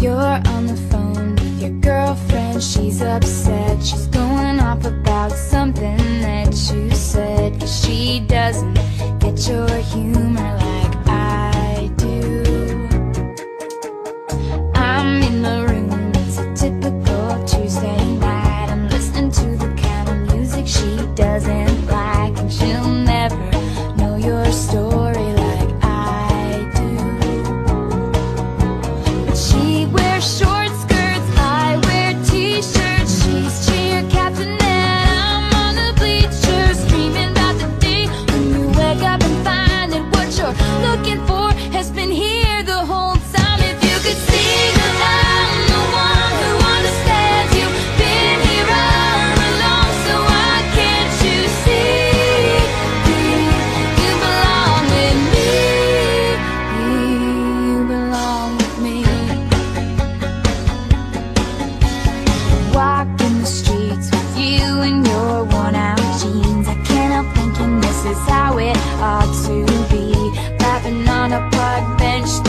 You're on the phone with your girlfriend, she's upset. She's going off about something that you said. Cause she doesn't get your humor Ought to be. Rapping on a park bench